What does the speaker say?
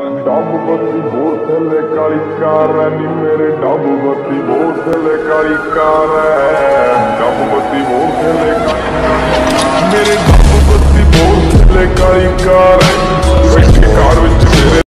dub बसी बोतल काली car नी मेरे डब बसी बोतल काली कार डब बसी बोतल मेरे डब बसी बोतल काली कार